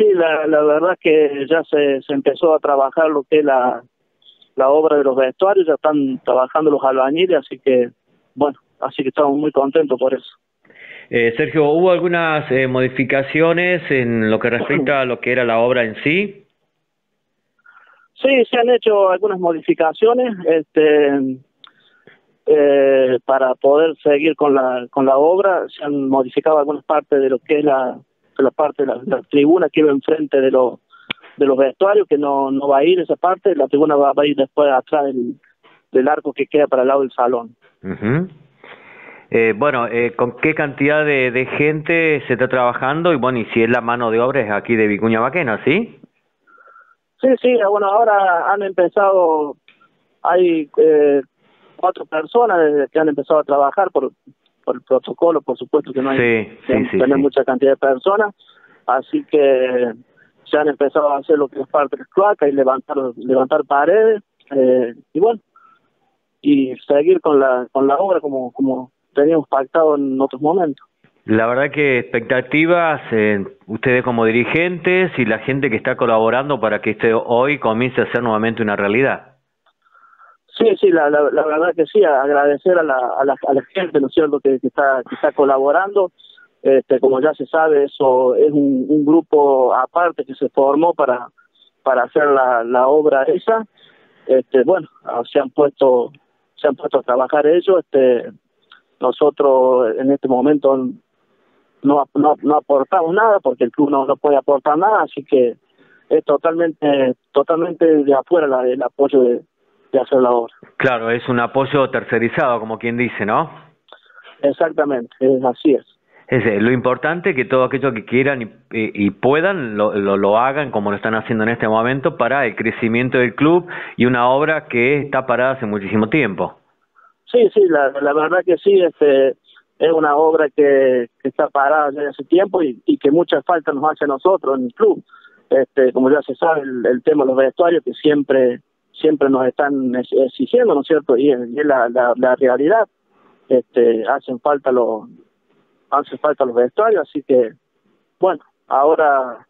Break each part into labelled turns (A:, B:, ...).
A: sí, la, la verdad que ya se, se empezó a trabajar lo que es la, la obra de los vestuarios, ya están trabajando los albañiles, así que, bueno, así que estamos muy contentos por eso.
B: Eh, Sergio, ¿hubo algunas eh, modificaciones en lo que respecta a lo que era la obra en sí?
A: Sí, se han hecho algunas modificaciones este, eh, para poder seguir con la, con la obra. Se han modificado algunas partes de lo que es la, la parte de la, tribuna que iba enfrente de, los de los vestuarios, que no, no va a ir esa parte. La tribuna va, a ir después atrás del, del arco que queda para el lado del salón.
B: eh, bueno, eh, ¿con qué cantidad de, de, gente se está trabajando? Y bueno, y si es la mano de obra es aquí de Vicuña Vaquena, ¿sí?
A: Sí, sí, bueno, ahora han empezado, hay eh, cuatro personas que han empezado a trabajar por, por el protocolo, por supuesto que no hay
B: sí,
A: tener mucha cantidad de personas, así que se han empezado a hacer lo que es parte de cloaca y levantar levantar paredes eh, y bueno y seguir con la con la obra como como teníamos pactado en otros momentos.
B: La verdad que expectativas, eh, ustedes como dirigentes y la gente que está colaborando para que este hoy comience a ser nuevamente una realidad.
A: Sí, sí, la, la, la verdad que sí, agradecer a la, a la, a la gente, ¿no es cierto?, que, está, está colaborando. Este, como ya se sabe, eso es un, un grupo aparte que se formó para, para hacer la, la obra esa. Este, bueno, se han puesto, se han puesto a trabajar ellos. Este, nosotros en este momento no, no, no aportamos nada porque el club no, no puede aportar nada, así que es totalmente totalmente de afuera la, el apoyo de, de hacer la obra.
B: Claro, es un apoyo tercerizado, como quien dice, ¿no?
A: Exactamente, es, así es.
B: Es lo importante que todo aquello que quieran y, y, y puedan lo, lo, lo, hagan como lo están haciendo en este momento para el crecimiento del club y una obra que está parada hace muchísimo tiempo.
A: Sí, sí, la, la verdad que sí, este, es una obra que, que está parada ya hace tiempo y, y, que mucha falta nos hace a nosotros en el club. Este, como ya se sabe, el, el tema de los vestuarios que siempre siempre nos están exigiendo, ¿no es cierto? Y es, y es la, la, la, realidad. Este, hacen falta los hacen falta los vestuarios, así que bueno, ahora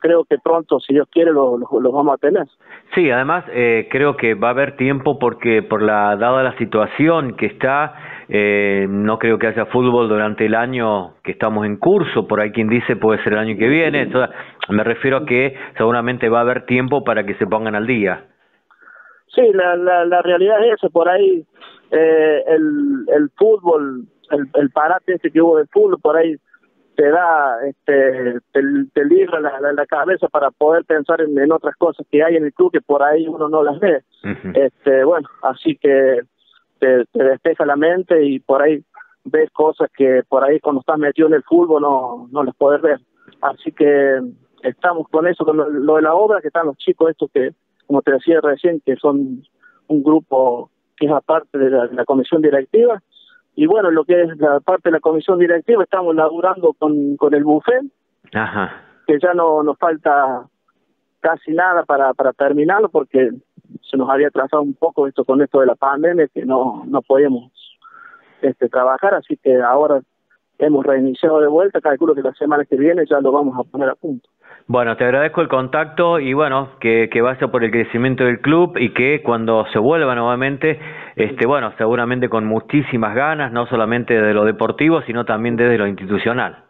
A: creo que pronto, si Dios quiere, los lo, lo vamos a tener.
B: Sí, además eh, creo que va a haber tiempo porque por la dada la situación que está, eh, no creo que haya fútbol durante el año que estamos en curso, por ahí quien dice puede ser el año que viene, Entonces, me refiero a que seguramente va a haber tiempo para que se pongan al día.
A: Sí, la, la, la realidad es esa, por ahí eh, el, el fútbol, el, el parate este que hubo del fútbol, por ahí te da, este, te, te libra la, la, la, cabeza para poder pensar en, en, otras cosas que hay en el club que por ahí uno no las ve. Uh -huh. Este, bueno, así que te, te despeja la mente y por ahí ves cosas que por ahí cuando estás metido en el fútbol no, no las puedes ver. Así que estamos con eso, con lo, lo de la obra, que están los chicos estos que, como te decía recién, que son un grupo que es aparte de la, comisión directiva, y bueno, lo que es la parte de la comisión directiva, estamos laburando con, con el buffet,
B: Ajá.
A: que ya no nos falta casi nada para, para terminarlo, porque se nos había trazado un poco esto con esto de la pandemia, que no, no podíamos este, trabajar, así que ahora hemos reiniciado de vuelta, calculo que la semana que viene ya lo vamos a poner a punto.
B: Bueno, te agradezco el contacto y bueno, que, que vaya por el crecimiento del club y que cuando se vuelva nuevamente, este, bueno, seguramente con muchísimas ganas, no solamente de lo deportivo, sino también desde lo institucional.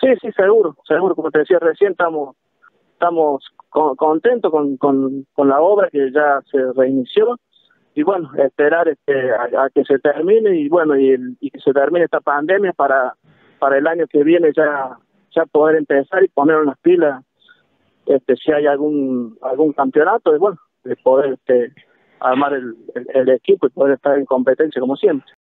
A: Sí, sí, seguro, seguro, como te decía recién, estamos, estamos con, contentos con, con, con la obra que ya se reinició y bueno, esperar este, a, a que se termine y bueno, y, el, y que se termine esta pandemia para, para el año que viene ya ya poder empezar y poner unas pilas este si hay algún algún campeonato y bueno de poder este armar el, el, el equipo y poder estar en competencia como siempre